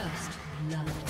First blood.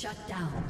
Shut down.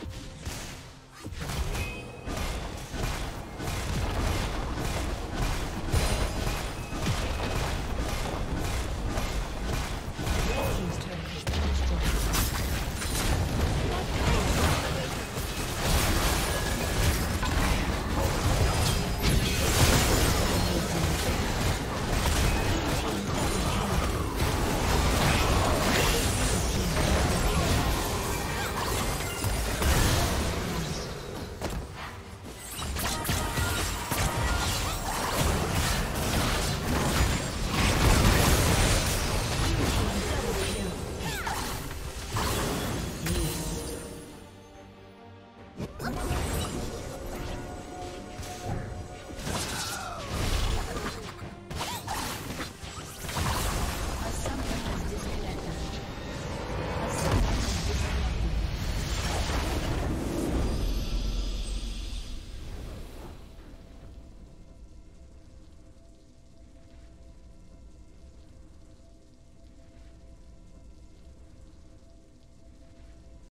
Red